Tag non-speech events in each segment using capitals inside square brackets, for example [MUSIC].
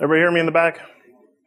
Everybody hear me in the back?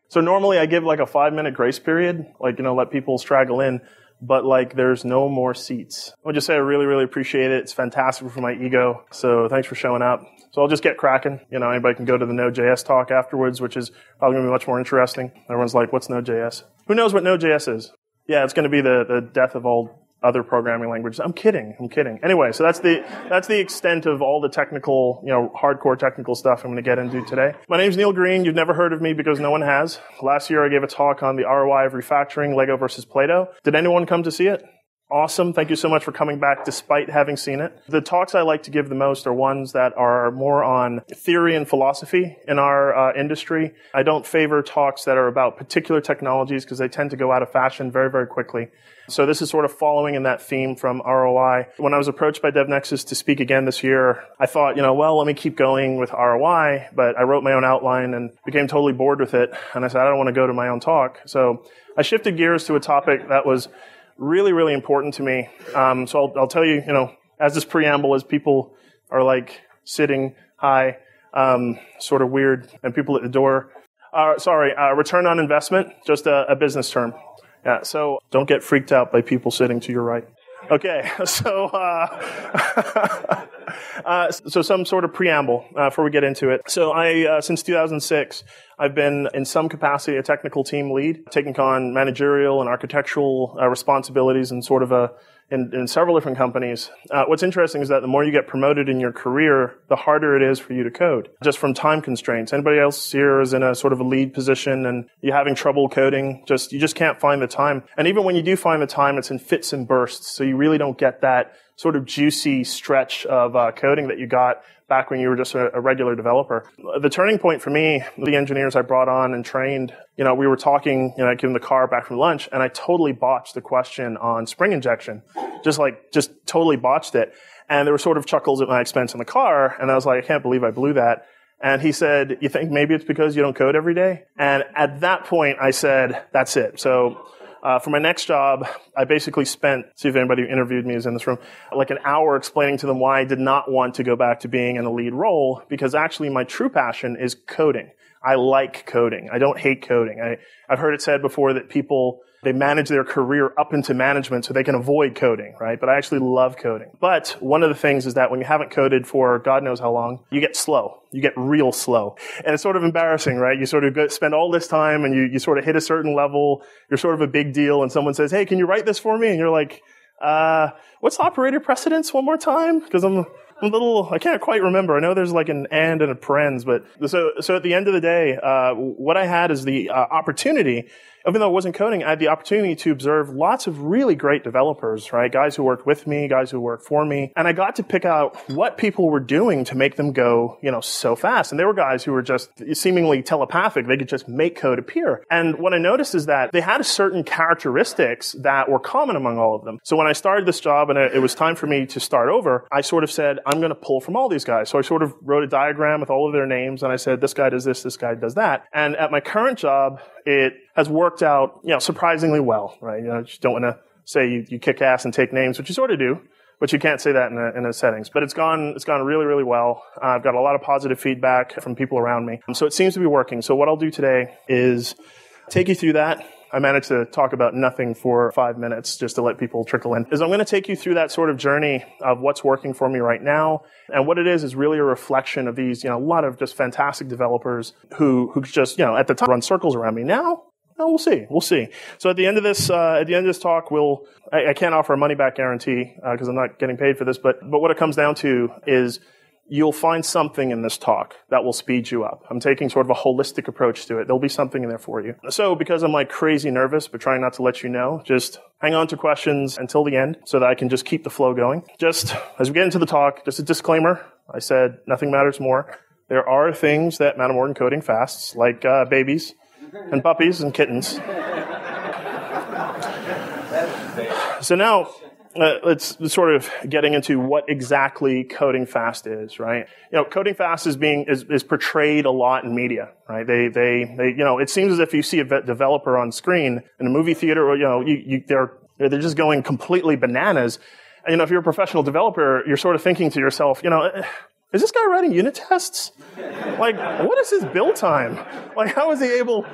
So normally I give like a five minute grace period, like, you know, let people straggle in, but like there's no more seats. I'll just say I really, really appreciate it. It's fantastic for my ego. So thanks for showing up. So I'll just get cracking. You know, anybody can go to the Node.js talk afterwards, which is probably going to be much more interesting. Everyone's like, what's Node.js? Who knows what Node.js is? Yeah, it's going to be the, the death of all other programming languages. I'm kidding. I'm kidding. Anyway, so that's the that's the extent of all the technical, you know, hardcore technical stuff I'm going to get into today. My name's Neil Green. You've never heard of me because no one has. Last year I gave a talk on the ROI of refactoring Lego versus Play-Doh. Did anyone come to see it? Awesome. Thank you so much for coming back despite having seen it. The talks I like to give the most are ones that are more on theory and philosophy in our uh, industry. I don't favor talks that are about particular technologies because they tend to go out of fashion very, very quickly. So this is sort of following in that theme from ROI. When I was approached by DevNexus to speak again this year, I thought, you know, well, let me keep going with ROI, but I wrote my own outline and became totally bored with it. And I said, I don't want to go to my own talk. So I shifted gears to a topic that was really, really important to me. Um, so I'll, I'll, tell you, you know, as this preamble, as people are like sitting high, um, sort of weird, and people at the door. Uh, sorry, uh, return on investment, just a, a business term. Yeah, so don't get freaked out by people sitting to your right. Okay, [LAUGHS] so uh, [LAUGHS] uh, so some sort of preamble uh, before we get into it. So I, uh, since 2006, I've been in some capacity a technical team lead, taking on managerial and architectural uh, responsibilities and sort of a in, in several different companies. Uh, what's interesting is that the more you get promoted in your career, the harder it is for you to code, just from time constraints. Anybody else here is in a sort of a lead position and you're having trouble coding, just you just can't find the time. And even when you do find the time, it's in fits and bursts, so you really don't get that sort of juicy stretch of uh, coding that you got back when you were just a, a, regular developer. The turning point for me, the engineers I brought on and trained, you know, we were talking, you know, getting the car back from lunch and I totally botched the question on spring injection. Just like, just totally botched it. And there were sort of chuckles at my expense in the car. And I was like, I can't believe I blew that. And he said, you think maybe it's because you don't code every day? And at that point, I said, that's it. So uh, for my next job, I basically spent, see if anybody who interviewed me is in this room, like an hour explaining to them why I did not want to go back to being in a lead role because actually my true passion is coding. I like coding. I don't hate coding. I, I've heard it said before that people they manage their career up into management so they can avoid coding, right? But I actually love coding. But one of the things is that when you haven't coded for God knows how long, you get slow. You get real slow. And it's sort of embarrassing, right? You sort of go, spend all this time and you, you sort of hit a certain level. You're sort of a big deal and someone says, Hey, can you write this for me? And you're like, uh, what's operator precedence one more time? Because I'm, a little, I can't quite remember. I know there's like an and and a parens, but so, so at the end of the day, uh, what I had is the uh, opportunity even though it wasn't coding, I had the opportunity to observe lots of really great developers, right? Guys who worked with me, guys who worked for me. And I got to pick out what people were doing to make them go, you know, so fast. And there were guys who were just seemingly telepathic. They could just make code appear. And what I noticed is that they had certain characteristics that were common among all of them. So when I started this job and it was time for me to start over, I sort of said, I'm going to pull from all these guys. So I sort of wrote a diagram with all of their names and I said, this guy does this, this guy does that. And at my current job, it has worked out, you know, surprisingly well, right? You know, you don't want to say you, you kick ass and take names, which you sort of do, but you can't say that in a, in a settings. But it's gone, it's gone really, really well. Uh, I've got a lot of positive feedback from people around me. So it seems to be working. So what I'll do today is take you through that. I managed to talk about nothing for five minutes just to let people trickle in. Is I'm going to take you through that sort of journey of what's working for me right now. And what it is is really a reflection of these, you know, a lot of just fantastic developers who, who just, you know, at the time run circles around me. Now we'll see. We'll see. So at the end of this, uh, at the end of this talk, we'll. I, I can't offer a money back guarantee because uh, I'm not getting paid for this. But but what it comes down to is you'll find something in this talk that will speed you up. I'm taking sort of a holistic approach to it. There'll be something in there for you. So because I'm like crazy nervous, but trying not to let you know, just hang on to questions until the end so that I can just keep the flow going. Just as we get into the talk, just a disclaimer. I said nothing matters more. There are things that matter more than coding fasts, like uh, babies and puppies and kittens. So now uh, let's sort of getting into what exactly coding fast is, right? You know, coding fast is being is, is portrayed a lot in media, right? They they they you know, it seems as if you see a developer on screen in a movie theater, or you know, you, you, they're they're just going completely bananas. And, you know, if you're a professional developer, you're sort of thinking to yourself, you know is this guy writing unit tests? Like, what is his build time? Like, how is he able?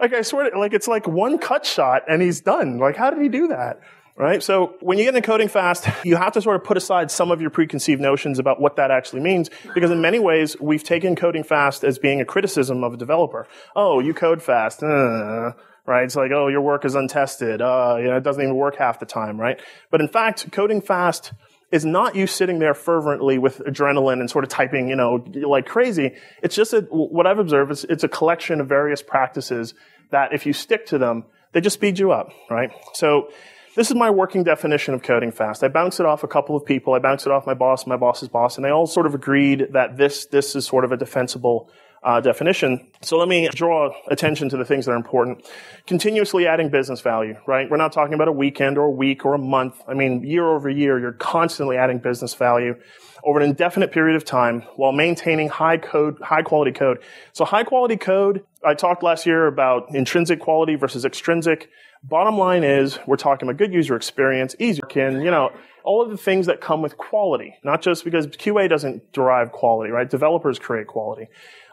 Like, I swear, to, like it's like one cut shot and he's done. Like, how did he do that? Right? So when you get into coding fast, you have to sort of put aside some of your preconceived notions about what that actually means, because in many ways, we've taken coding fast as being a criticism of a developer. Oh, you code fast. Uh, right? It's like, oh, your work is untested. Uh, you know, it doesn't even work half the time, right? But in fact, coding fast is not you sitting there fervently with adrenaline and sort of typing, you know, like crazy. It's just a, what I've observed is it's a collection of various practices that if you stick to them, they just speed you up, right? So this is my working definition of coding fast. I bounced it off a couple of people. I bounced it off my boss, my boss's boss, and they all sort of agreed that this, this is sort of a defensible uh, definition. So let me draw attention to the things that are important. Continuously adding business value, right? We're not talking about a weekend or a week or a month. I mean, year over year, you're constantly adding business value over an indefinite period of time while maintaining high code, high quality code. So high quality code, I talked last year about intrinsic quality versus extrinsic. Bottom line is we're talking about good user experience, easy can, you know, all of the things that come with quality, not just because QA doesn't derive quality, right? Developers create quality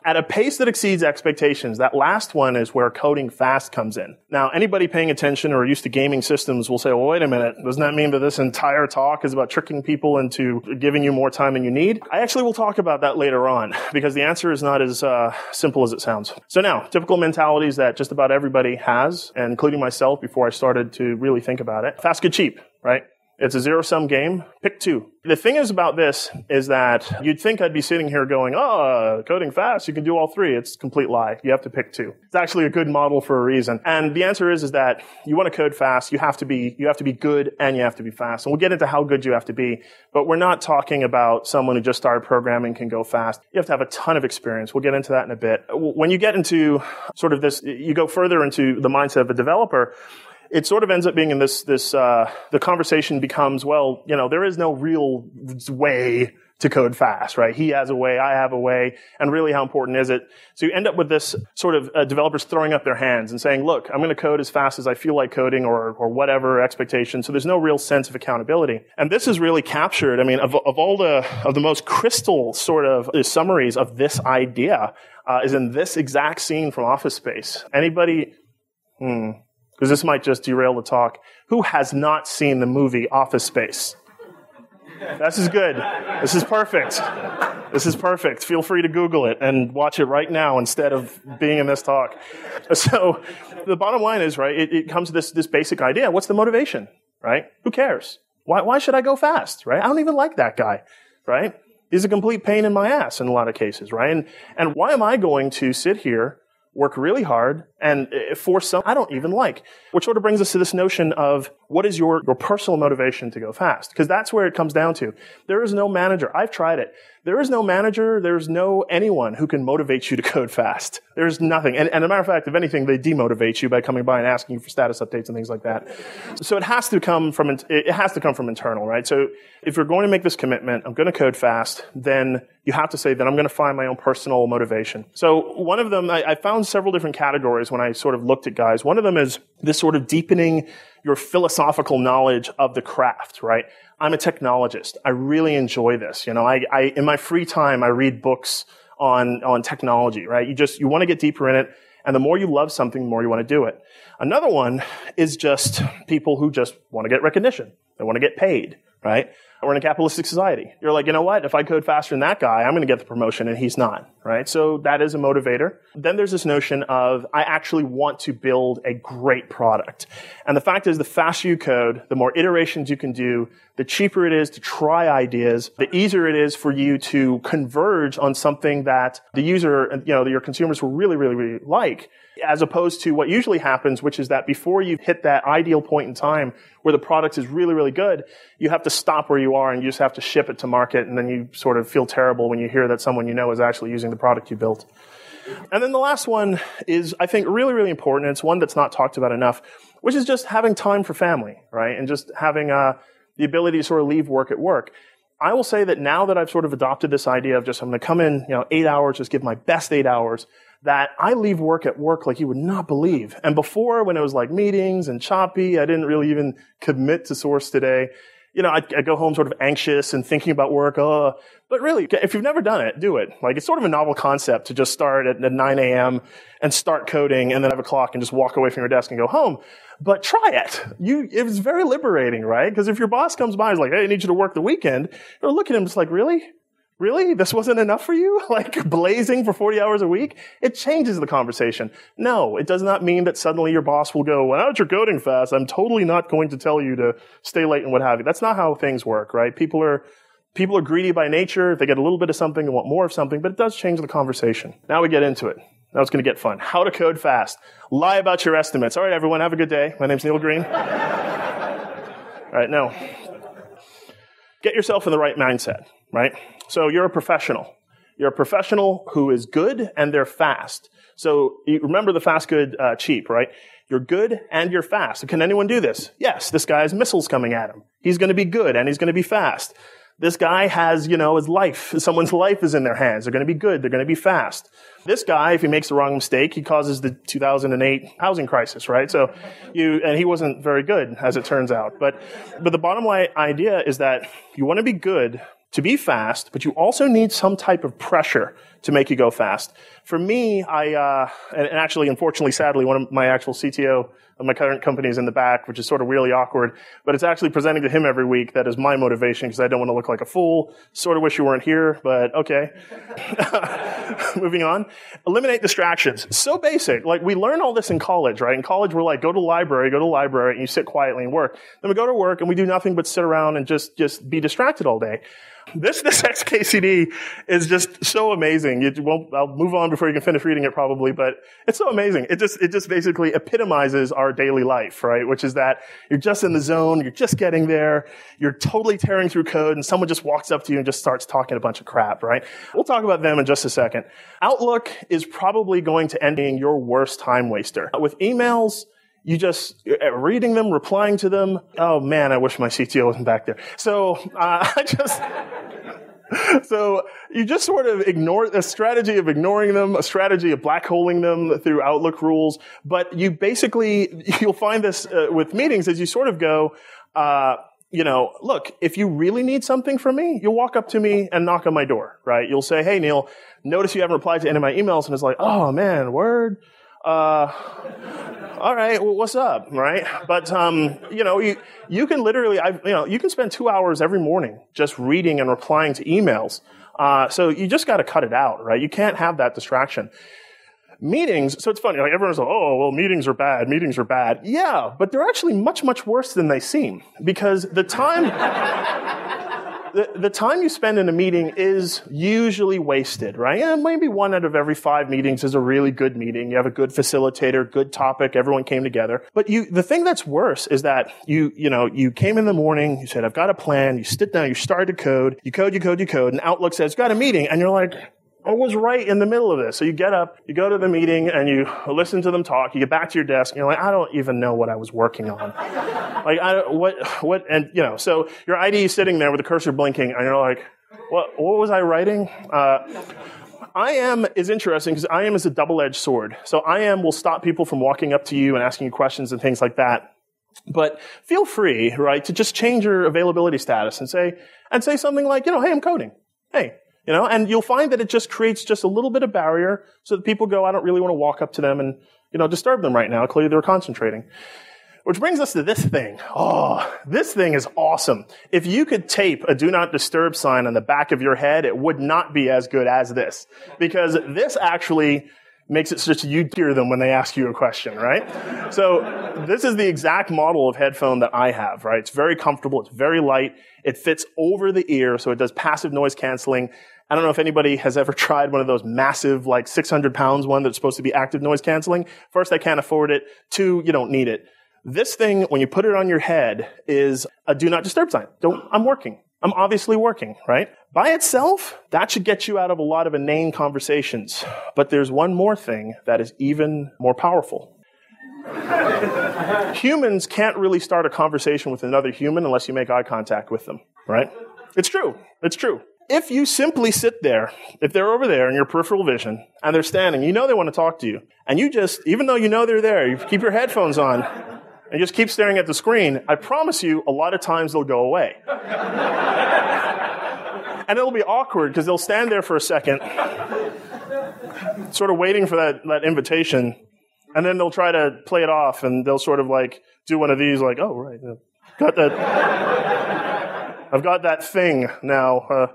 at a pace that exceeds expectations. That last one is where coding fast comes in. Now, anybody paying attention or used to gaming systems will say, well, wait a minute. Doesn't that mean that this entire talk is about tricking people into giving you more time than you need? I actually will talk about that later on [LAUGHS] because the answer is not as uh, simple as it sounds. So now, typical mentalities that just about everybody has, including myself before I started to really think about it. Fast, good, cheap, right? It's a zero sum game. Pick two. The thing is about this is that you'd think I'd be sitting here going, oh, coding fast, you can do all three. It's a complete lie. You have to pick two. It's actually a good model for a reason. And the answer is, is that you want to code fast, you have to be, you have to be good and you have to be fast. And we'll get into how good you have to be, but we're not talking about someone who just started programming can go fast. You have to have a ton of experience. We'll get into that in a bit. When you get into sort of this, you go further into the mindset of a developer, it sort of ends up being in this this uh, the conversation becomes well you know there is no real way to code fast right? He has a way i have a way and really how important is it? So you end up with this sort of uh, developers throwing up their hands and saying look i'm going to code as fast as i feel like coding or or whatever expectation. So there's no real sense of accountability. And this is really captured i mean of, of all the of the most crystal sort of summaries of this idea uh, is in this exact scene from office space. Anybody? Hmm because this might just derail the talk. Who has not seen the movie Office Space? This is good. This is perfect. This is perfect. Feel free to Google it and watch it right now instead of being in this talk. So the bottom line is, right, it, it comes to this, this basic idea. What's the motivation, right? Who cares? Why, why should I go fast, right? I don't even like that guy, right? He's a complete pain in my ass in a lot of cases, right? And, and why am I going to sit here work really hard and uh, for some I don't even like. Which sort of brings us to this notion of what is your, your personal motivation to go fast? Because that's where it comes down to. There is no manager. I've tried it. There is no manager. There's no anyone who can motivate you to code fast. There's nothing. And, and a matter of fact, if anything, they demotivate you by coming by and asking you for status updates and things like that. So it has to come from, it has to come from internal, right? So if you're going to make this commitment, I'm going to code fast, then you have to say that I'm going to find my own personal motivation. So one of them, I, I found several different categories when I sort of looked at guys. One of them is this sort of deepening your philosophical knowledge of the craft, right? I'm a technologist. I really enjoy this. You know, I, I in my free time, I read books on, on technology, right? You just, you want to get deeper in it. And the more you love something, the more you want to do it. Another one is just people who just want to get recognition. They want to get paid, right? We're in a capitalistic society. You're like, you know what? If I code faster than that guy, I'm going to get the promotion and he's not, right? So that is a motivator. Then there's this notion of I actually want to build a great product. And the fact is the faster you code, the more iterations you can do, the cheaper it is to try ideas, the easier it is for you to converge on something that the user, you know, your consumers will really, really, really like as opposed to what usually happens, which is that before you hit that ideal point in time where the product is really, really good, you have to stop where you are and you just have to ship it to market and then you sort of feel terrible when you hear that someone you know is actually using the product you built. And then the last one is, I think, really, really important. It's one that's not talked about enough, which is just having time for family, right? And just having uh, the ability to sort of leave work at work. I will say that now that I've sort of adopted this idea of just I'm going to come in, you know, eight hours, just give my best eight hours, that I leave work at work like you would not believe. And before, when it was like meetings and choppy, I didn't really even commit to source today. you know, I, go home sort of anxious and thinking about work. Oh, but really, if you've never done it, do it. Like it's sort of a novel concept to just start at, at 9 a.m. and start coding and then have a clock and just walk away from your desk and go home. But try it. You, it was very liberating, right? Because if your boss comes by and is like, hey, I need you to work the weekend, you're looking at him just like, really? Really? This wasn't enough for you? [LAUGHS] Like blazing for 40 hours a week? It changes the conversation. No, it does not mean that suddenly your boss will go, well, now that you're coding fast, I'm totally not going to tell you to stay late and what have you. That's not how things work, right? People are, people are greedy by nature. They get a little bit of something and want more of something, but it does change the conversation. Now we get into it. Now it's going to get fun. How to code fast. Lie about your estimates. All right, everyone, have a good day. My name's Neil Green. [LAUGHS] All right, now, get yourself in the right mindset, right? So you're a professional. You're a professional who is good and they're fast. So you remember the fast, good, uh, cheap, right? You're good and you're fast. Can anyone do this? Yes, this guy has missiles coming at him. He's going to be good and he's going to be fast. This guy has, you know, his life. [LAUGHS] Someone's life is in their hands. They're going to be good. They're going to be fast. This guy, if he makes the wrong mistake, he causes the 2008 housing crisis, right? So you, and he wasn't very good, as it turns out. But, but the bottom line idea is that you want to be good to be fast, but you also need some type of pressure to make you go fast. For me, I, uh, and actually, unfortunately, sadly, one of my actual CTO of my current company is in the back, which is sort of really awkward, but it's actually presenting to him every week that is my motivation because I don't want to look like a fool. Sort of wish you weren't here, but okay. [LAUGHS] [LAUGHS] Moving on. Eliminate distractions. So basic. Like we learn all this in college, right? In college, we're like, go to the library, go to the library, and you sit quietly and work. Then we go to work and we do nothing but sit around and just, just be distracted all day. This, [LAUGHS] this XKCD is just so amazing. You won't, I'll move on before you can finish reading it probably, but it's so amazing. It just, it just basically epitomizes our daily life, right? Which is that you're just in the zone, you're just getting there, you're totally tearing through code, and someone just walks up to you and just starts talking a bunch of crap, right? We'll talk about them in just a second. Outlook is probably going to end being your worst time waster. With emails, you just uh, reading them, replying to them. Oh man, I wish my CTO wasn't back there. So uh, [LAUGHS] I just. so you just sort of ignore a strategy of ignoring them, a strategy of blackholing them through Outlook rules. But you basically [LAUGHS] you'll find this uh, with meetings as you sort of go. Uh, you know, look, if you really need something from me, you'll walk up to me and knock on my door, right? You'll say, "Hey, Neil, notice you haven't replied to any of my emails," and it's like, "Oh man, word." Uh, all right, well, what's up, right? But um, you know, you you can literally, I you know, you can spend two hours every morning just reading and replying to emails. Uh, so you just got to cut it out, right? You can't have that distraction. Meetings, so it's funny, like everyone's like, oh, well, meetings are bad, meetings are bad. Yeah, but they're actually much, much worse than they seem because the time, the, the time you spend in a meeting is usually wasted, right? Yeah, maybe one out of every five meetings is a really good meeting. You have a good facilitator, good topic, everyone came together. But you, the thing that's worse is that you, you know, you came in the morning, you said, I've got a plan, you sit down, you start to code, you code, you code, you code, and Outlook says, got a meeting, and you're like, I was right in the middle of this. So you get up, you go to the meeting, and you listen to them talk. You get back to your desk, and you're like, I don't even know what I was working on. like, I what, what, and you know, so your ID is sitting there with the cursor blinking, and you're like, what, what was I writing? Uh, IM is interesting because IM is a double-edged sword. So IM will stop people from walking up to you and asking you questions and things like that. But feel free, right, to just change your availability status and say, and say something like, you know, hey, I'm coding. Hey, you know, and you'll find that it just creates just a little bit of barrier so that people go, I don't really want to walk up to them and, you know, disturb them right now. Clearly they're concentrating. Which brings us to this thing. Oh, this thing is awesome. If you could tape a do not disturb sign on the back of your head, it would not be as good as this. Because this actually makes it so that you hear them when they ask you a question, right? so this is the exact model of headphone that I have, right? It's very comfortable. It's very light. It fits over the ear, so it does passive noise canceling. I don't know if anybody has ever [LAUGHS] tried one of those massive, like 600 pounds one that's supposed to be active noise canceling. First, I can't afford it. Two, you don't need it. This thing, when you put it on your head, is a do not disturb sign. Don't, I'm working. I'm obviously working, right? By itself, that should get you out of a lot of inane conversations. But there's one more thing that is even more powerful. [LAUGHS] Humans can't really start a conversation with another human unless you make eye contact with them, right? It's true. It's true if you simply sit there, if they're over there in your peripheral vision and they're standing, you know they want to talk to you. And you just, even though you know they're there, you keep your headphones on and just keep staring at the screen, I promise you, a lot of times they'll go away. and it'll be awkward because they'll stand there for a second, sort of waiting for that, that invitation, and then they'll try to play it off and they'll sort of like do one of these, like, oh, right, got that. I've got that thing now. Uh,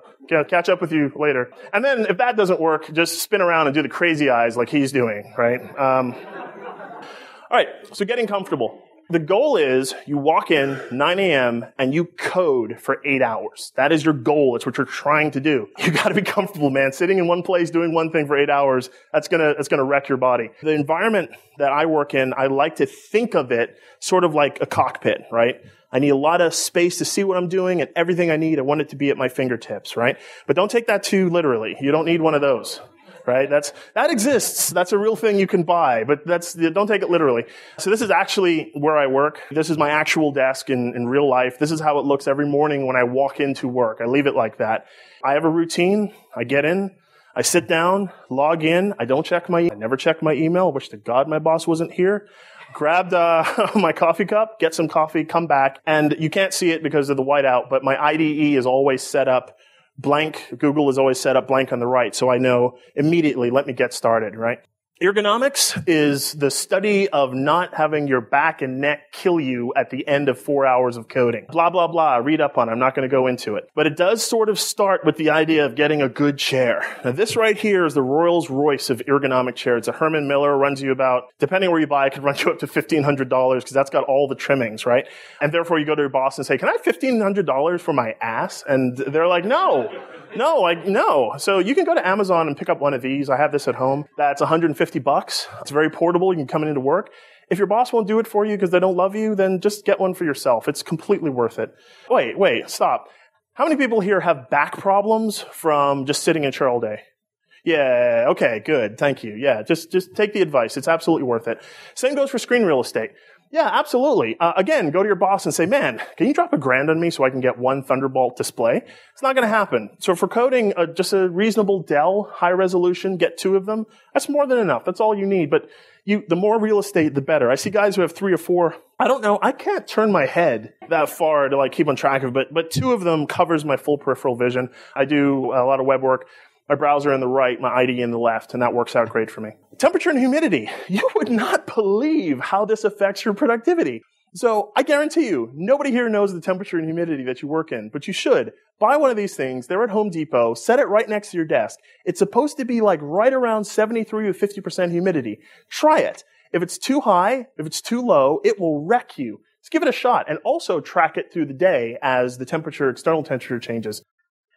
catch up with you later. And then if that doesn't work, just spin around and do the crazy eyes like he's doing, right? Um, all right, so getting comfortable. The goal is you walk in 9 a.m. and you code for eight hours. That is your goal. It's what you're trying to do. You [LAUGHS] gotta be comfortable, man. Sitting in one place doing one thing for eight hours, that's gonna, that's gonna wreck your body. The environment that I work in, I like to think of it sort of like a cockpit, right? I need a lot of space to see what I'm doing and everything I need, I want it to be at my fingertips, right? But don't take that too literally. You don't need one of those right? That's, that exists. That's a real thing you can buy, but that's, don't take it literally. So this is actually where I work. This is my actual desk in, in real life. This is how it looks every morning when I walk into work. I leave it like that. I have a routine. I get in. I sit down, log in. I don't check my, I never check my email. Wish to God my boss wasn't here grabbed uh, [LAUGHS] my coffee cup, get some coffee, come back, and you can't see it because of the whiteout, but my IDE is always set up blank. Google is always set up blank on the right, so I know immediately, let me get started, right? Ergonomics is the study of not having your back and neck kill you at the end of four hours of coding. Blah, blah, blah. Read up on it. I'm not going to go into it. But it does sort of start with the idea of getting a good chair. Now, this right here is the Rolls Royce of ergonomic chairs. It's a Herman Miller runs you about, depending where you buy, it could run you up to $1,500 because that's got all the trimmings, right? And therefore you go to your boss and say, can I have $1,500 for my ass? And they're like, no. No, like no. So you can go to Amazon and pick up one of these. I have this at home. That's 150 bucks. It's very portable. You can come into work. If your boss won't do it for you because they don't love you, then just get one for yourself. It's completely worth it. Wait, wait, stop. How many people here have back problems from just sitting in a chair all day? Yeah, okay, good. Thank you. Yeah, just just take the advice. It's absolutely worth it. Same goes for screen real estate. Yeah, absolutely. Uh, again, go to your boss and say, man, can you drop a grand on me so I can get one Thunderbolt display? It's not going to happen. So for coding uh, just a reasonable Dell high resolution, get two of them. That's more than enough. That's all you need. But you, the more real estate, the better. I see guys who have three or four. I don't know. I can't turn my head that far to like keep on track of, but, but two of them covers my full peripheral vision. I do a lot of web work my browser in the right, my IDE in the left, and that works out great for me. Temperature and humidity. [LAUGHS] You would not believe how this affects your productivity. So I guarantee you, nobody here knows the temperature and humidity that you work in, but you should. Buy one of these things. They're at Home Depot. Set it right next to your desk. It's supposed to be like right around 73 to 50% humidity. Try it. If it's too high, if it's too low, it will wreck you. Just give it a shot and also track it through the day as the temperature, external temperature changes.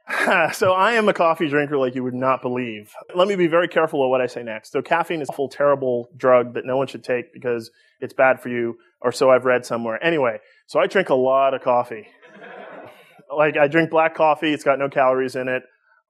[LAUGHS] so I am a coffee drinker like you would not believe. Let me be very careful of what I say next. So caffeine is a full terrible drug that no one should take because it's bad for you, or so I've read somewhere. Anyway, so I drink a lot of coffee. [LAUGHS] like I drink black coffee, it's got no calories in it.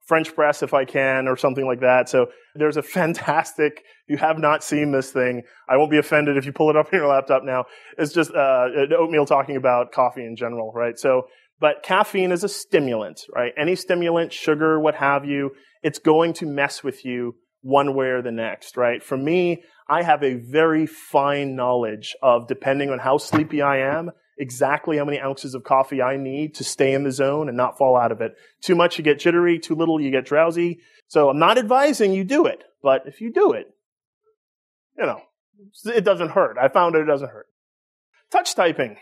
French press if I can, or something like that. So there's a [LAUGHS] fantastic, you have not seen this thing. I won't be offended if you pull it up on your laptop now. It's just uh, Oatmeal talking about coffee in general, right? So but caffeine is a stimulant, right? Any stimulant, sugar, what have you, it's going to mess with you one way or the next, right? For me, I have a very fine knowledge of, depending on how sleepy I am, exactly how many ounces of coffee I need to stay in the zone and not fall out of it. Too much, you get jittery. Too little, you get drowsy. So I'm not advising you do it, but if you do it, you know, it doesn't hurt. I found it doesn't hurt. Touch typing.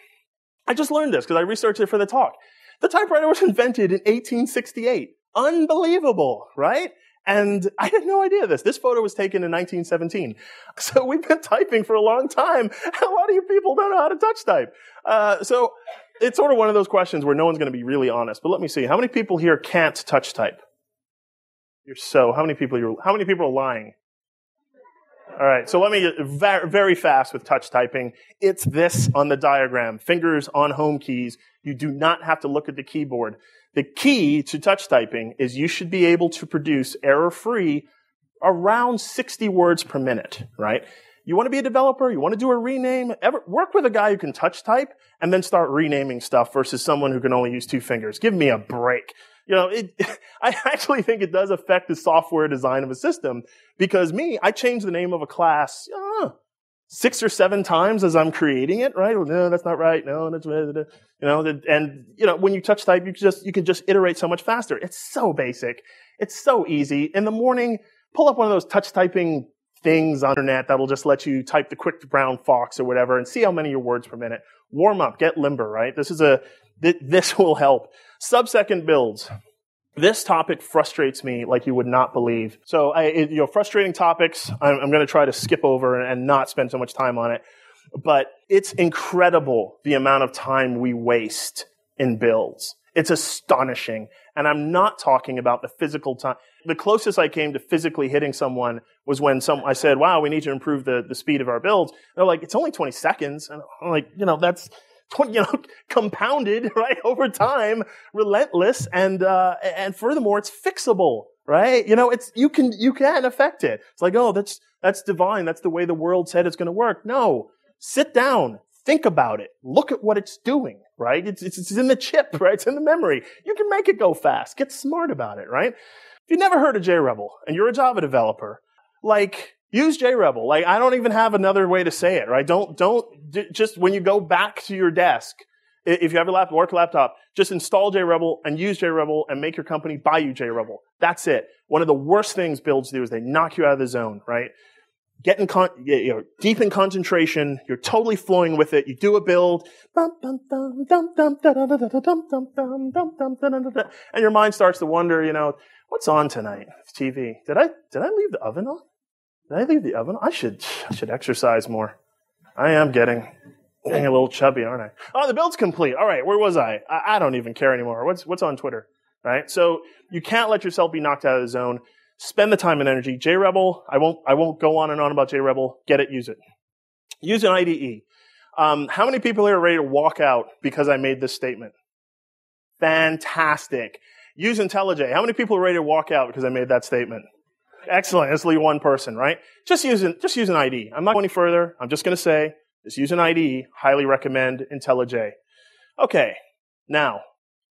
I just learned this because I researched it for the talk. The typewriter was [LAUGHS] invented in 1868. Unbelievable, right? And [LAUGHS] I had no idea this. This photo was taken in 1917. [LAUGHS] So we've been typing for a long time. A lot of you people don't know how to touch type. Uh, so it's sort of one of those questions where no one's going to be really honest. But let me see. How many people here can't touch type? You're so. How many people? You're, how many people are lying? All right, so let me very fast with touch typing. It's this on the diagram. Fingers on home keys. You do not have to look at the keyboard. The key to touch typing is you should be able to produce error-free around 60 words per minute, right? You want to be a developer, you want to do a rename, ever, work with a guy who can touch type and then start renaming stuff versus someone who can only use two fingers. Give me a break you know, it, [LAUGHS] I actually think it does affect the software design of a system because me, I change the name of a class uh, six or seven times as I'm creating it, right? No, that's not right. No, that's you know, and you know, when you touch type, you just you can just iterate so much faster. It's so basic. It's so easy. In the morning, pull up one of those touch typing things on the internet that'll just let you type the quick brown fox or whatever and see how many your words per minute. Warm up, get limber, right? This is a this [LAUGHS] will help. Sub-second builds. This topic frustrates me like you would not believe. So, I, it, you know, frustrating topics, I'm, I'm going to try to skip over and not spend so much time on it. But it's incredible the amount of time we waste in builds. It's astonishing. And I'm not talking about the physical time. The closest I came to physically hitting someone was when some, I said, wow, we need to improve the, the speed of our builds. they're like, it's only 20 seconds. And I'm like, you know, that's, [LAUGHS] you know, compounded, [LAUGHS] right, over time, relentless, and, uh, and furthermore, it's fixable, right? You know, it's, you can, you can affect it. It's like, oh, that's, that's divine. That's the way the world said it's going to work. No. Sit down. Think about it. Look at what it's doing, right? It's, it's, it's in the chip, [LAUGHS] right? It's in the memory. You can make it go fast. Get smart about it, right? If you've never heard of JRebel and you're a Java developer, like, use JRebel. Like, I don't even have another way to say it, right? Don't, don't, just when you go back to your desk, if you have a laptop, work laptop, just install JRebel and use JRebel and make your company buy you JRebel. That's it. One of the worst things builds do is they knock you out of the zone, right? Get in con- you know, deep in concentration. You're totally flowing with it. You do a build, and your mind starts to wonder, you know, what's on tonight? TV. Did I did I leave the oven on? Did I leave the oven? I should I should exercise more. I am getting getting a little chubby, aren't I? Oh, the build's complete. All right, where was I? I, I don't even care anymore. What's what's on Twitter? Right? So you can't let yourself be knocked out of the zone. Spend the time and energy. JRebel, I won't I won't go on and on about JRebel. Get it, use it. Use an IDE. Um, how many people here are ready to walk out because I made this statement? Fantastic. Use IntelliJ. How many people are ready to walk out because I made that statement? Excellent. That's only one person, right? Just use an, just use an IDE. I'm not going any further. I'm just going to say, just use an IDE. Highly recommend IntelliJ. Okay. Now,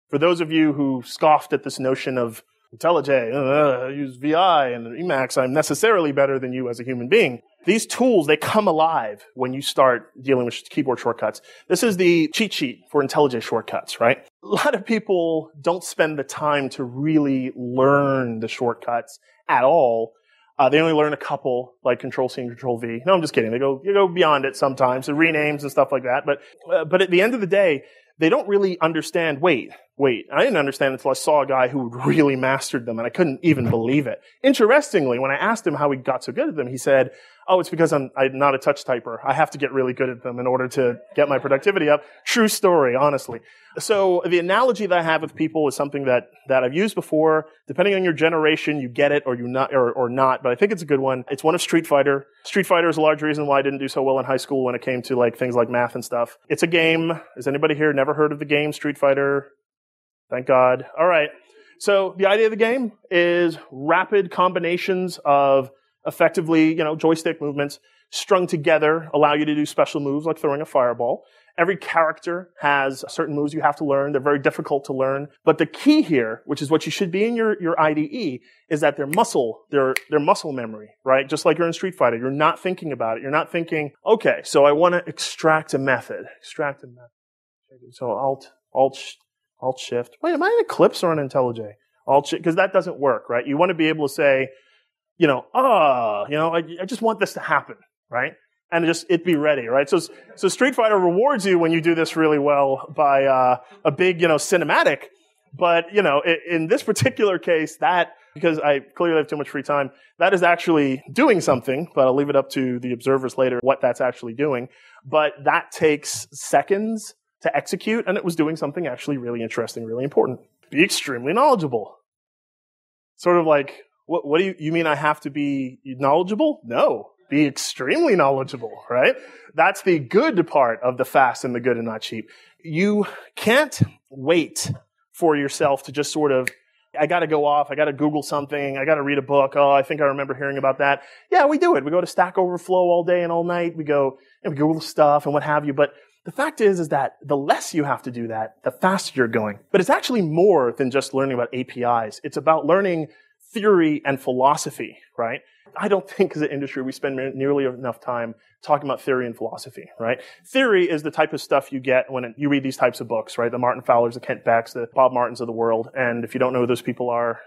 for those of you who scoffed at this notion of IntelliJ, uh, use VI and Emacs, I'm necessarily better than you as a human being. These tools, they come alive when you start dealing with keyboard shortcuts. This is the cheat sheet for IntelliJ shortcuts, right? A lot of people don't spend the time to really learn the shortcuts at all. Uh, they only learn a couple, like Control C and Control V. No, I'm just kidding. They go, you go beyond it sometimes, the renames and stuff like that. But, uh, but at the end of the day, they don't really understand, wait, wait, I didn't understand until I saw a guy who really mastered them and I couldn't even believe it. Interestingly, when I asked him how he got so good at them, he said, oh, it's because I'm, I'm not a touch typer. I have to get really good at them in order to get my productivity up. True story, honestly. So the analogy that I have with people is something that, that I've used before. Depending on your generation, you get it or you not, or, or not, but I think it's a good one. It's one of Street Fighter. Street Fighter is a large reason why I didn't do so well in high school when it came to like things like math and stuff. It's a game. Has anybody here never heard of the game Street Fighter? Thank God. All right. So the idea of the game is rapid combinations of effectively, you know, joystick movements strung together allow you to do special moves like throwing a fireball. Every character has certain moves you have to learn. They're very difficult to learn. But the key here, which is what you should be in your, your IDE, is that they're muscle, they're, they're muscle memory, right? Just like you're in Street Fighter. You're not thinking about it. You're not thinking, okay, so I want to extract a method. Extract a method. So Alt, Alt, Alt Shift. Wait, am I in Eclipse or on IntelliJ? Alt Shift, because that doesn't work, right? You want to be able to say, you know, ah, oh, you know, I, I just want this to happen, right? And just it be ready, right? So, so Street Fighter rewards you when you do this really well by uh, a big, you know, cinematic. But you know, in, in this particular case, that because I clearly have too much free time, that is actually doing something. But I'll leave it up to the observers later what that's actually doing. But that takes seconds to execute, and it was doing something actually really interesting, really important. Be extremely knowledgeable. Sort of like what, what do you, you mean I have to be knowledgeable? No. Be extremely knowledgeable, right? That's the good part of the fast and the good and not cheap. You can't wait for yourself to just sort of, I gotta go off, I gotta Google something, I gotta read a book, oh, I think I remember hearing about that. Yeah, we do it. We go to Stack Overflow all day and all night. We go and we Google stuff and what have you. But the fact is, is that the less you have to do that, the faster you're going. But it's actually more than just learning about APIs. It's about learning theory and philosophy, right? I don't think as an industry we spend nearly enough time talking about theory and philosophy, right? Theory is the type of stuff you get when you read these types of books, right? The Martin Fowlers, the Kent Becks, the Bob Martins of the world. And if you don't know who those people are,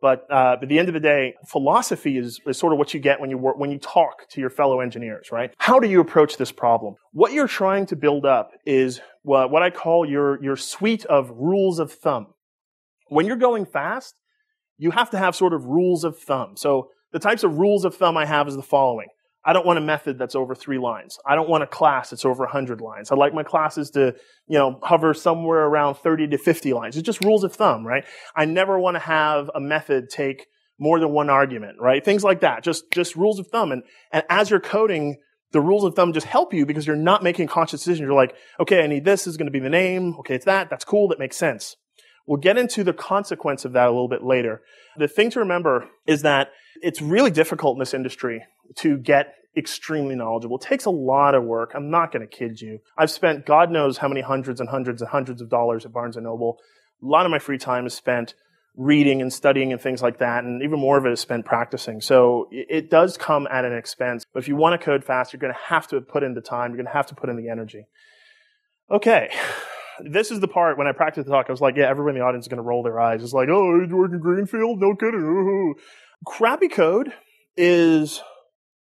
but uh, at the end of the day, philosophy is, is sort of what you get when you work, when you talk to your fellow engineers, right? How do you approach this problem? What you're trying to build up is what, what I call your, your suite of rules of thumb. When you're going fast, you have to have sort of rules of thumb. So the types of rules of thumb I have is the following. I don't want a method that's over three lines. I don't want a class that's over 100 lines. I like my classes to, you know, hover somewhere around 30 to 50 lines. It's just rules of thumb, right? I never want to have a method take more than one argument, right? Things like that. Just, just rules of thumb. And, and as you're coding, the rules of thumb just help you because you're not making conscious decisions. You're like, okay, I need this, this is going to be the name. Okay, it's that. That's cool. That makes sense. We'll get into the consequence of that a little bit later. The thing to remember is that it's really difficult in this industry to get extremely knowledgeable. It takes a lot of work. I'm not going to kid you. I've spent God knows how many hundreds and hundreds and hundreds of dollars at Barnes and Noble. A lot of my free time is spent reading and studying and things like that, and even more of it is spent practicing. So it does come at an expense. But if you want to code fast, you're going to have to put in the time. You're going to have to put in the energy. Okay. [SIGHS] This is the part when I practiced the talk, I was like, yeah, everyone in the audience is going to roll their eyes. It's like, oh, in Greenfield? No kidding. Crappy code is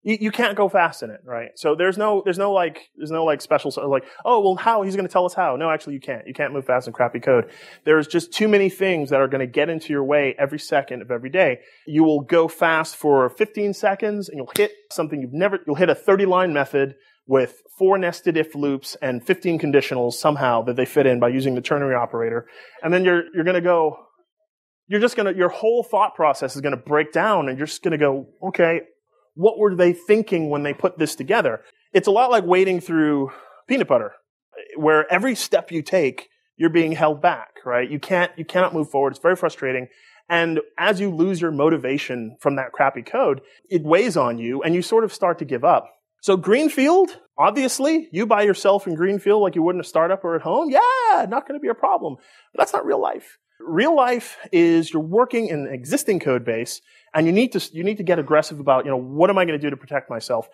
you, you can't go fast in it, right? So there's no there's no like there's no like special like oh well how he's going to tell us how. No, actually you can't. You can't move fast in crappy code. There's just too many things that are going to get into your way every second of every day. You will go fast for 15 seconds and you'll hit something you've never you'll hit a 30 line method with four nested if loops and 15 conditionals somehow that they fit in by using the ternary operator. And then you're you're going to go you're just going to your whole thought process is going to break down and you're just going to go okay what were they thinking when they put this together? It's a lot like wading through peanut butter, where every step you take, you're being held back, right? You can't, you cannot move forward. It's very frustrating. And as you lose your motivation from that crappy code, it weighs on you and you sort of start to give up. So Greenfield, obviously, you by yourself in Greenfield like you would in a startup or at home, yeah, not going to be a problem. But that's not real life. Real life is you're working in an existing code base and you need to, you need to get aggressive about, you know, what am I going to do to protect myself?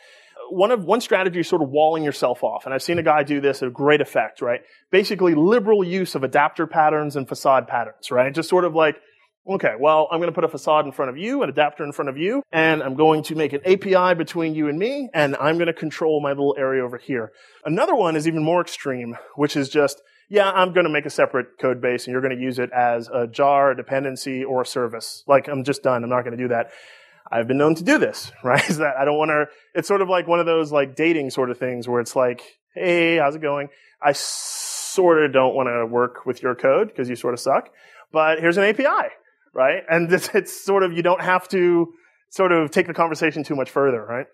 One of, one strategy is sort of walling yourself off. And I've seen a guy do this at a great effect, right? Basically liberal use of adapter patterns and facade patterns, right? Just sort of like, Okay, well, I'm going to put a facade in front of you, an adapter in front of you, and I'm going to make an API between you and me, and I'm going to control my little area over here. Another one is even more extreme, which is just yeah, I'm going to make a separate code base and you're going to use it as a jar, a dependency, or a service. Like, I'm just done. I'm not going to do that. I've been known to do this, [LAUGHS] right? Is that I don't want to, it's sort of like one of those like dating sort of things where it's like, hey, how's it going? I sort of don't want to work with your code because you sort of suck, but here's an API, right? And [LAUGHS] it's, it's, sort of, you don't have to sort of take the conversation too much further, right?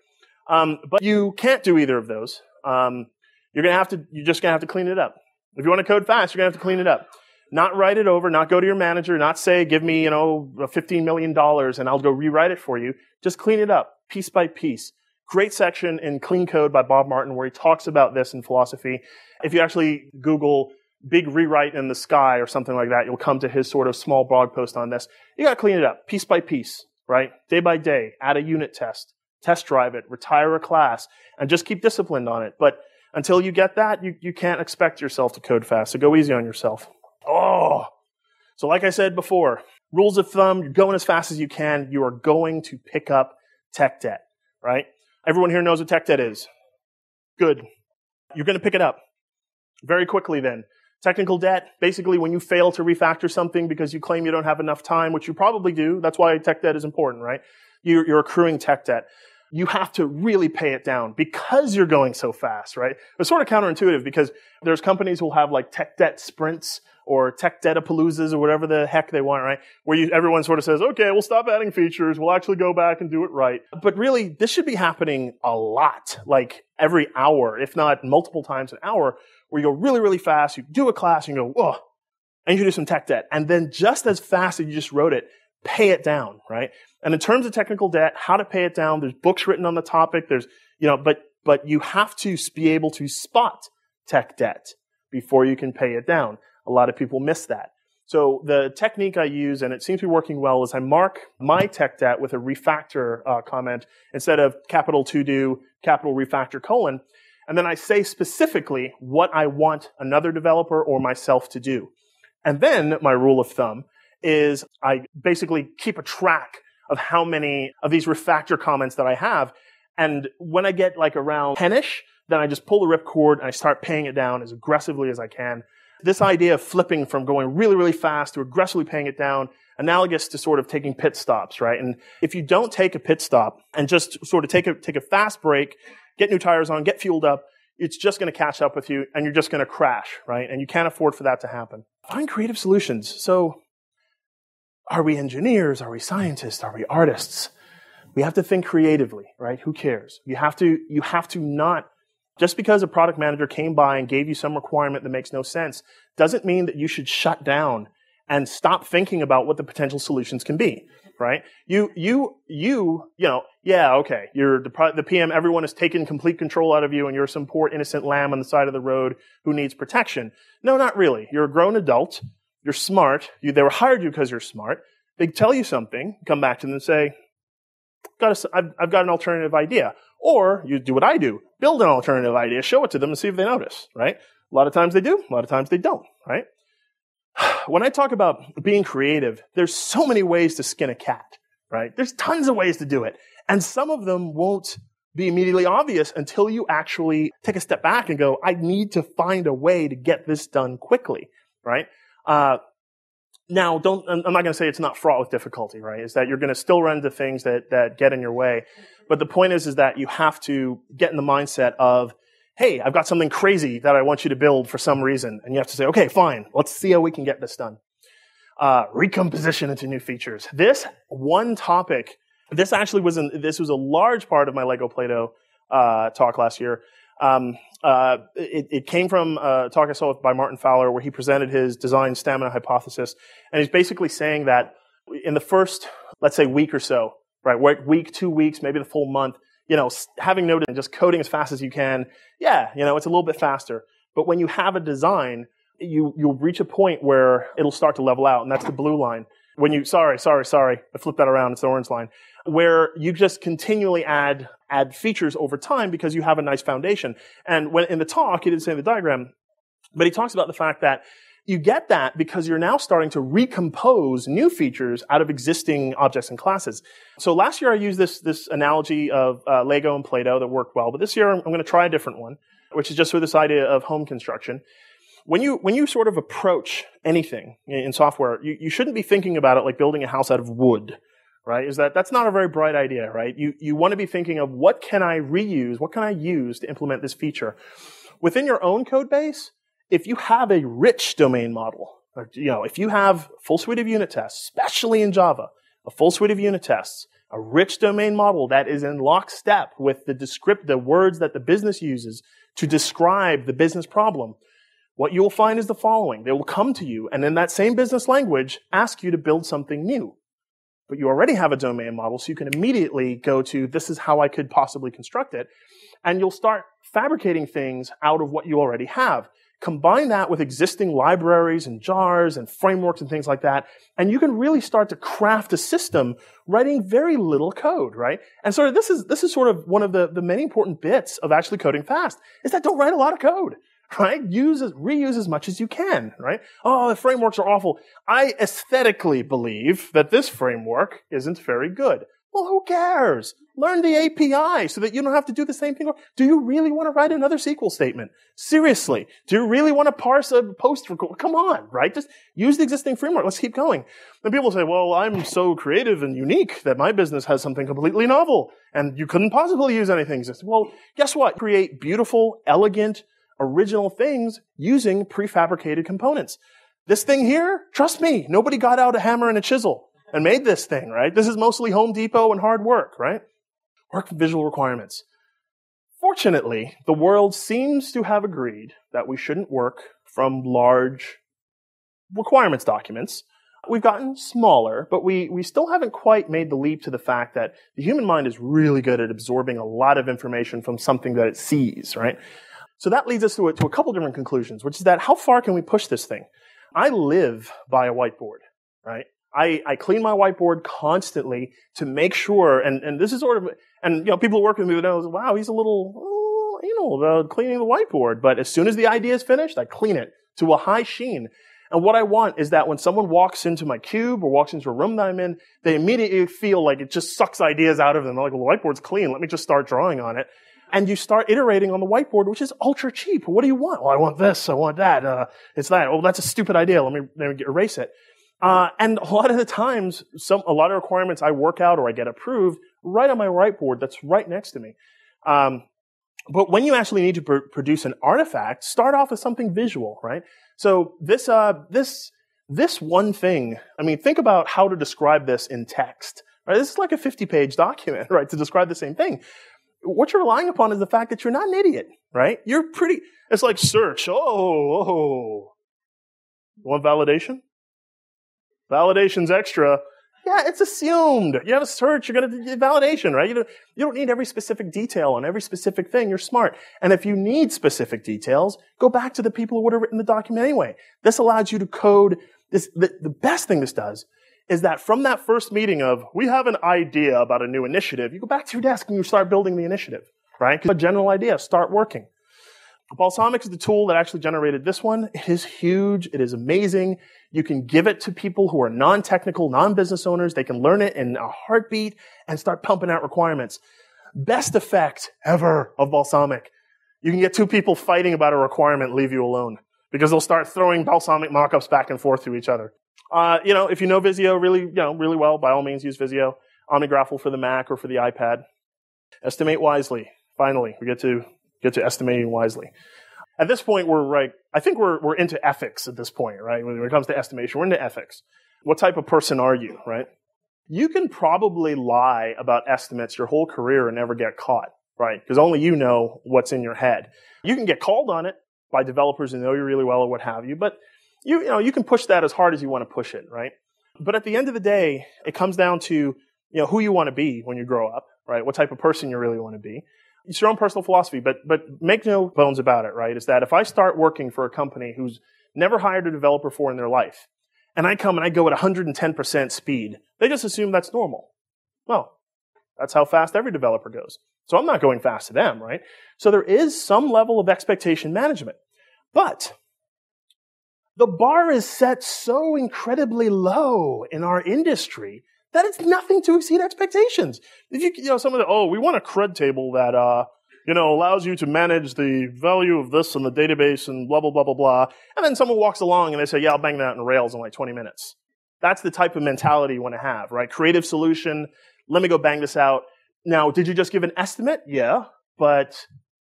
Um, but you can't do either of those. Um, you're gonna have to, you're just gonna have to clean it up. If you want to code fast, you're going to have to clean it up. Not write it over, not go to your manager, not say, give me, you know, $15 million and I'll go rewrite it for you. Just clean it up piece by piece. Great section in Clean Code by Bob Martin where he talks about this in philosophy. If you actually Google big rewrite in the sky or something like that, you'll come to his sort of small blog post on this. You got to clean it up piece by piece, right? Day by day, add a unit test, test drive it, retire a class, and just keep disciplined on it. But until you get that, you, you can't expect yourself to code fast. So go easy on yourself. Oh. So like I said before, rules of thumb, you're going as fast as you can. You are going to pick up tech debt, right? Everyone here knows what tech debt is. Good. You're going to pick it up very quickly then. Technical debt, basically when you fail to refactor something because you claim you don't have enough time, which you probably do. That's why tech debt is important, right? You're, you're accruing tech debt you have to really pay it down because you're going so fast, right? It's sort of counterintuitive because there's companies who'll have like tech debt sprints or tech debt paloozas or whatever the heck they want, right? Where you, everyone sort of says, okay, we'll stop adding features. We'll actually go back and do it right. But really, this should be happening a lot, like every hour, if not multiple times an hour, where you go really, really fast. You do a class and you go, whoa, and you do some tech debt. And then just as fast as you just wrote it, pay it down, right? And in terms of technical debt, how to pay it down, there's books written on the topic. There's, you know, but, but you have to be able to spot tech debt before you can pay it down. A lot of people miss that. So the technique I use, and it seems to be working well, is I mark my tech debt with a refactor uh, comment instead of capital to do, capital refactor colon. And then I say specifically what I want another developer or myself to do. And then my rule of thumb is I basically keep a track of how many of these refactor comments that I have. And when I get like around 10ish, then I just pull the ripcord and I start paying it down as aggressively as I can this idea of flipping from going really, really fast to aggressively paying it down, analogous to sort of taking pit stops, right? And if you don't take a pit stop and just sort of take a, take a fast break, get new tires on, get fueled up, it's just going to catch up with you and you're just going to crash, right? And you can't afford for that to happen. Find creative solutions. So are we engineers? Are we scientists? Are we artists? We have to think creatively, right? Who cares? You have to, you have to not just because a product manager came by and gave you some requirement that makes no sense doesn't mean that you should shut down and stop thinking about what the potential solutions can be, right? You, you, you, you know, yeah, okay, you're the, the PM, everyone has taken complete control out of you and you're some poor innocent lamb on the side of the road who needs protection. No, not really. You're a grown adult. You're smart. You, they were hired you because you're smart. They tell you something, come back to them and say, got a, I've, I've got an alternative idea. Or you do what I do, build an alternative idea, show it to them and see if they notice, right? A lot of times they do, a lot of times they don't, right? [SIGHS] When I talk about being creative, there's so many ways to skin a cat, right? There's tons of ways to do it. And some of them won't be immediately obvious until you actually take a step back and go, I need to find a way to get this done quickly, right? Uh, now, don't, I'm not going to say it's not fraught with difficulty, right? Is that you're going to still run into things that, that get in your way. But the point is, is that you have to get in the mindset of, hey, I've got something crazy that I want you to build for some reason. And you have to say, okay, fine, let's see how we can get this done. Uh, recomposition into new features. This one topic, this actually was in, this was a large part of my Lego Play-Doh uh, talk last year. Um, uh, it, it, came from a talk I saw by Martin Fowler where he presented his design stamina hypothesis. And he's basically saying that in the first, let's say, week or so, right, week, two weeks, maybe the full month, you know, having noted and just coding as fast as you can, yeah, you know, it's a little bit faster. But when you have a design, you, you'll reach a point where it'll start to level out, and that's the blue line. When you, sorry, sorry, sorry, I flipped that around, it's the orange line, where you just continually add add features over time because you have a nice foundation. And when in the talk, he didn't say in the diagram, but he talks about the fact that you get that because you're now starting to recompose new features out of existing objects and classes. So last year I used this, this analogy of uh, Lego and Play-Doh that worked well, but this year I'm, I'm going to try a different one, which is just with this idea of home construction. When you, when you sort of approach anything in software, you, you shouldn't be thinking about it like building a house out of wood right? Is that that's not a very bright idea, right? You you want to be thinking of what can I reuse, what can I use to implement this feature within your own code base. If you have a rich domain model, or, you know, if you have full suite of unit tests, especially in Java, a full suite of unit tests, a rich domain model that is in lockstep with the descript the words that the business uses to describe the business problem. What you'll find is the following. They will come to you and in that same business language ask you to build something new but you already have a domain model, so you can immediately go to this is how I could possibly construct it. And you'll start fabricating things out of what you already have. Combine that with existing libraries and jars and frameworks and things like that, and you can really start to craft a system writing very little code, right? And so this is this is sort of one of the, the many important bits of actually coding fast, is that don't write a lot of code right? Use reuse as much as you can, right? Oh, the frameworks are awful. I aesthetically believe that this framework isn't very good. Well, who cares? Learn the API so that you don't have to do the same thing. Do you really want to write another SQL statement? Seriously. Do you really want to parse a post? Come on, right? Just use the existing framework. Let's keep going. And people say, well, I'm so creative and unique that my business has something completely novel and you couldn't possibly use anything. Well, guess what? Create beautiful, elegant, original things using prefabricated components. This thing here, trust me, nobody got out a hammer and a chisel and made this thing, right? This is mostly Home Depot and hard work, right? Work from visual requirements. Fortunately, the world seems to have agreed that we shouldn't work from large requirements documents. We've gotten smaller, but we, we still haven't quite made the leap to the fact that the human mind is really good at absorbing a lot of information from something that it sees, right? So that leads us to a, to a couple different conclusions, which is that how far can we push this thing? I live by a whiteboard, right? I, I clean my whiteboard constantly to make sure, and, and this is sort of, and you know, people who work with me know, wow, he's a little, oh, anal about cleaning the whiteboard. But as soon as the idea is finished, I clean it to a high sheen. And what I want is that when someone walks into my cube or walks into a room that I'm in, they immediately feel like it just sucks ideas out of them. They're like, well, the whiteboard's clean. Let me just start drawing on it. And you start iterating on the whiteboard, which is ultra cheap. What do you want? Well, I want this. I want that. Uh, it's that. Oh, that's a stupid idea. Let me, let me erase it. Uh, and a lot of the times, some, a lot of requirements I work out or I get approved right on my whiteboard that's right next to me. Um, but when you actually need to pr- produce an artifact, start off with something visual, right? So this, uh, this, this one thing, I mean, think about how to describe this in text. Right? This is like a 50 page document, [LAUGHS] right, to describe the same thing. What you're relying upon is the fact that you're not an idiot, right? You're pretty, it's like search. Oh, oh. You want validation? Validation's extra. Yeah, it's assumed. You have a search, you're going to do validation, right? You don't, you don't need every specific detail on every specific thing. You're smart. And if you need specific details, go back to the people who would have written the document anyway. This allows you to code this. The, the best thing this does is that from that first meeting of, we have an idea about a new initiative, you go back to your desk and you start building the initiative, right? A general idea, start working. Balsamiq is the tool that actually generated this one. It is huge. It is amazing. You can give it to people who are non-technical, non-business owners. They can learn it in a heartbeat and start pumping out requirements. Best effect ever of Balsamiq. You can get two people fighting about a requirement, leave you alone. Because they'll start throwing Balsamiq mockups back and forth to each other. Uh, you know, if you know Visio really, you know, really well, by all means use Visio. OmniGraffle for the Mac or for the iPad. Estimate wisely. Finally, we get to get to estimating wisely. At this point, we're right. I think we're we're into ethics at this point, right? When it comes to estimation, we're into ethics. What type of person are you, right? You can probably lie about estimates your whole career and never get caught, right? Because only you know what's in your head. You can get called on it by developers who know you really well or what have you, but you, you know, you can push that as hard as you want to push it, right? But at the end of the day, it comes down to, you know, who you want to be when you grow up, right? What type of person you really want to be. It's your own personal philosophy, but, but make no bones about it, right? Is that if I start working for a company who's never hired a developer for in their life, and I come and I go at 110% speed, they just assume that's normal. Well, that's how fast every developer goes. So I'm not going fast to them, right? So there is some level of expectation management. But the bar is set so incredibly low in our industry that it's nothing to exceed expectations. If you, you know, some of the, oh, we want a CRUD table that, uh, you know, allows you to manage the value of this in the database and blah, blah, blah, blah, blah. And then someone walks along and they say, yeah, I'll bang that out in Rails in like 20 minutes. That's the type of mentality you want to have, right? Creative solution. Let me go bang this out. Now, did you just give an estimate? Yeah, but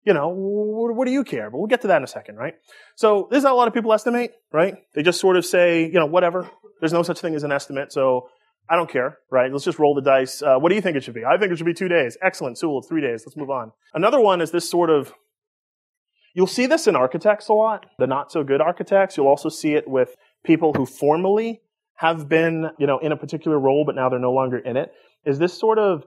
you know, what, do you care? But we'll get to that in a second, right? So this is how a lot of people estimate, right? They just sort of say, you know, whatever. There's no such thing as an estimate, so I don't care, right? Let's just roll the dice. Uh, what do you think it should be? I think it should be two days. Excellent. Sewell, it's three days. Let's move on. Another one is this sort of, you'll see this in architects a lot, the not so good architects. You'll also see it with people who formally have been, you know, in a particular role, but now they're no longer in it. Is this sort of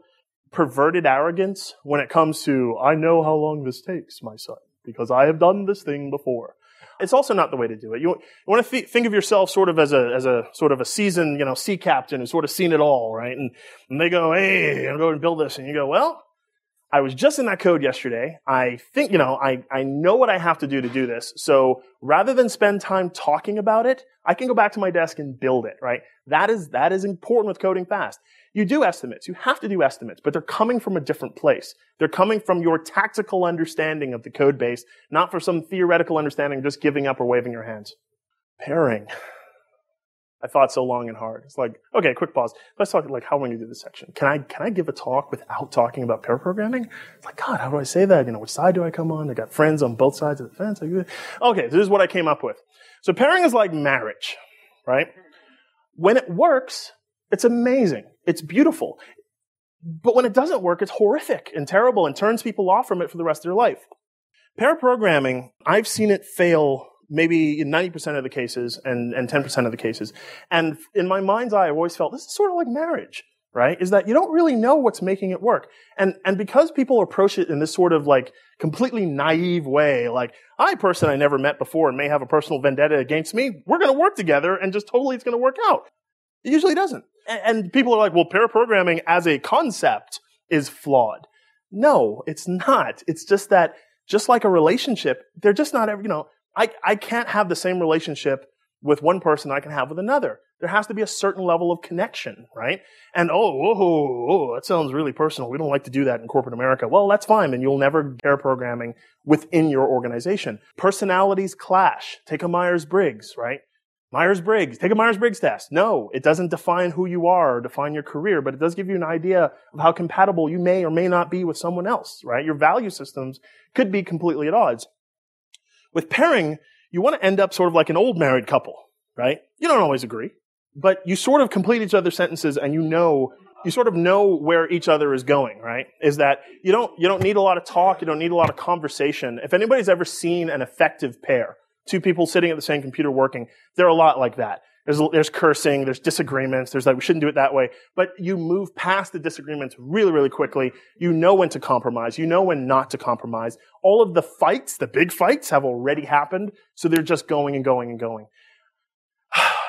perverted arrogance when it comes to, I know how long this takes, my son, because I have done this thing before. It's also not the way to do it. You, you want to th- think of yourself sort of as a, as a sort of a seasoned, you know, sea captain who's sort of seen it all, right? And, and they go, hey, I'm going to build this. And you go, well, I was just in that code yesterday. I think, you know, I, I know what I have to do to do this. So rather than spend time talking about it, I can go back to my desk and build it, right? That is, that is important with coding fast. You do estimates. You have to do estimates, but they're coming from a different place. They're coming from your tactical understanding of the code base, not for some theoretical understanding, just giving up or waving your hands. Pairing. I thought so long and hard. It's like, okay, quick pause. Let's talk like how am I to do this section? Can I can I give a talk without talking about pair programming? It's like, God, how do I say that? You know, which side do I come on? I got friends on both sides of the fence. Okay, this is what I came up with. So pairing is like marriage, right? When it works, it's amazing. It's beautiful. But when it doesn't work, it's horrific and terrible and turns people off from it for the rest of their life. Pair programming, I've seen it fail maybe in 90% of the cases and, and 10% of the cases. And in my mind's eye, I've always felt this is sort of like marriage, right? Is that you don't really know what's making it work. And, and because people approach it in this sort of like completely naive way, like, I, person I never met before and may have a personal vendetta against me, we're going to work together and just totally it's going to work out. It usually doesn't. And, and people are like, well, pair programming as a concept is flawed. No, it's not. It's just that, just like a relationship, they're just not, ever, you know, I, I can't have the same relationship with one person I can have with another. There has to be a certain level of connection, right? And oh, oh, oh, that sounds really personal. We don't like to do that in corporate America. Well, that's fine. and you'll never pair programming within your organization. Personalities clash. Take a Myers-Briggs, right? Myers-Briggs. Take a Myers-Briggs test. No, it doesn't define who you are or define your career, but it does give you an idea of how compatible you may or may not be with someone else, right? Your value systems could be completely at odds. With pairing, you want to end up sort of like an old married couple, right? You don't always agree, but you sort of complete each other's sentences and you know, you sort of know where each other is going, right? Is that you don't, you don't need a lot of talk, you don't need a lot of conversation. If anybody's ever seen an effective pair, two people sitting at the same computer working, they're a lot like that. There's, there's cursing, there's disagreements, there's like, we shouldn't do it that way. But you move past the disagreements really, really quickly. You know when to compromise. You know when not to compromise. All of the fights, the big fights have already happened. So they're just going and going and going.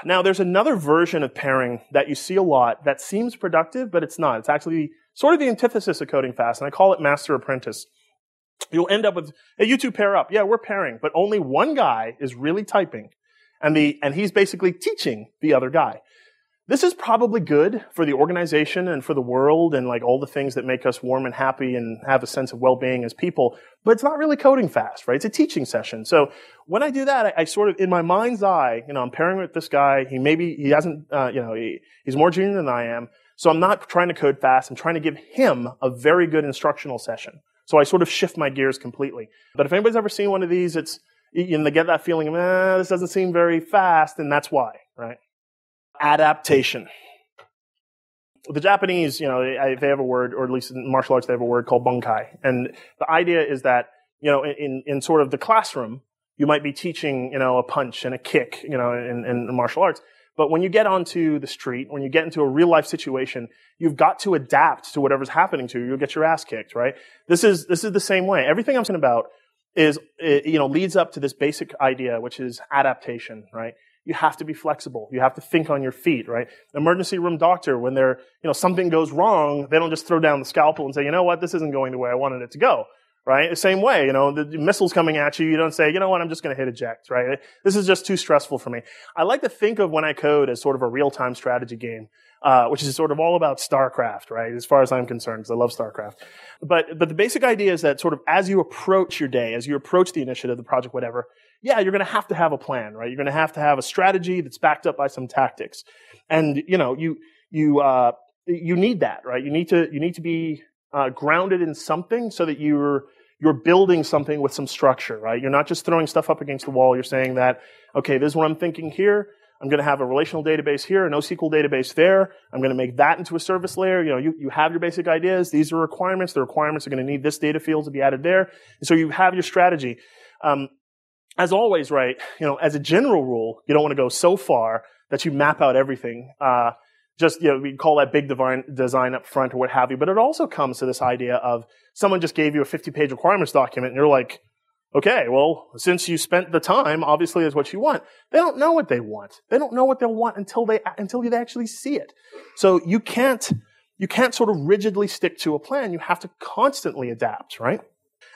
Now, there's another version of pairing that you see a lot that seems productive, but it's not. It's actually sort of the antithesis of coding fast, and I call it master apprentice. You'll end up with, hey, you two pair up. Yeah, we're pairing, but only one guy is really typing and the, and he's basically teaching the other guy. This is probably good for the organization and for the world and like all the things that make us warm and happy and have a sense of well-being as people, but it's not really coding fast, right? It's a teaching session. So when I do that, I, I sort of, in my mind's eye, you know, I'm pairing with this guy. He maybe, he hasn't, uh, you know, he, he's more junior than I am. So I'm not trying to code fast. I'm trying to give him a very good instructional session. So I sort of shift my gears completely. But if anybody's ever seen one of these, it's, you know, they get that feeling of, eh, this doesn't seem very fast, and that's why, right? Adaptation. The Japanese, you know, they have a word, or at least in martial arts, they have a word called bunkai. And the idea is that, you know, in, in sort of the classroom, you might be teaching, you know, a punch and a kick, you know, in, in martial arts. But when you get onto the street, when you get into a real life situation, you've got to adapt to whatever's happening to you. You'll get your ass kicked, right? This is, this is the same way. Everything I'm saying about is, you know, leads up to this basic idea, which is adaptation, right? You have to be flexible. You have to think on your feet, right? Emergency room doctor, when they're, you know, something goes wrong, they don't just throw down the scalpel and say, you know what, this isn't going the way I wanted it to go, right? The same way, you know, the missile's coming at you, you don't say, you know what, I'm just going to hit eject, right? This is just too stressful for me. I like to think of when I code as sort of a real-time strategy game uh, which is sort of all about StarCraft, right? As far as I'm concerned, because I love StarCraft. But but the basic idea is that sort of as you approach your day, as you approach the initiative, the project, whatever, yeah, you're going to have to have a plan, right? You're going to have to have a strategy that's backed up by some tactics, and you know you you uh, you need that, right? You need to you need to be uh, grounded in something so that you're you're building something with some structure, right? You're not just throwing stuff up against the wall. You're saying that, okay, this is what I'm thinking here. I'm going to have a relational database here, a NoSQL database there. I'm going to make that into a service layer. You know, you, you have your basic ideas. These are requirements. The requirements are going to need this data field to be added there. And so you have your strategy. Um, as always, right, you know, as a general rule, you don't want to go so far that you map out everything. Uh, just, you know, we call that big divine, design up front or what have you. But it also comes to this idea of someone just gave you a 50 page requirements document and you're like, Okay, well, since you spent the time, obviously is what you want. They don't know what they want. They don't know what they'll want until they, until they actually see it. So you can't, you can't sort of rigidly stick to a plan. You have to constantly adapt, right?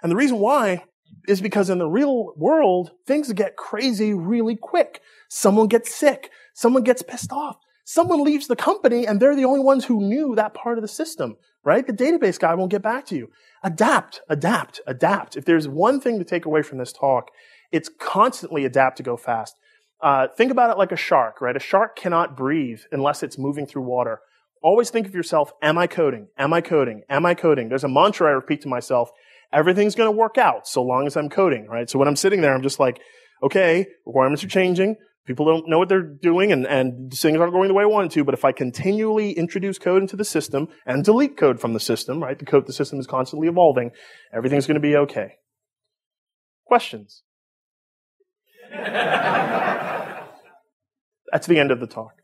And the reason why is because in the real world, things get crazy really quick. Someone gets sick. Someone gets pissed off. Someone leaves the company and they're the only ones who knew that part of the system, right? The database guy won't get back to you. Adapt, adapt, adapt. If there's one thing to take away from this talk, it's constantly adapt to go fast. Uh, think about it like a shark, right? A shark cannot breathe unless it's moving through water. Always think of yourself, am I coding? Am I coding? Am I coding? There's a mantra I repeat to myself. Everything's going to work out so long as I'm coding, right? So when I'm sitting there, I'm just like, okay, requirements are changing. People don't know what they're doing and, and things aren't going the way I wanted to, but if I continually introduce code into the system and delete code from the system, right, the code, the system is constantly evolving, everything's going to be okay. Questions? [LAUGHS] That's the end of the talk.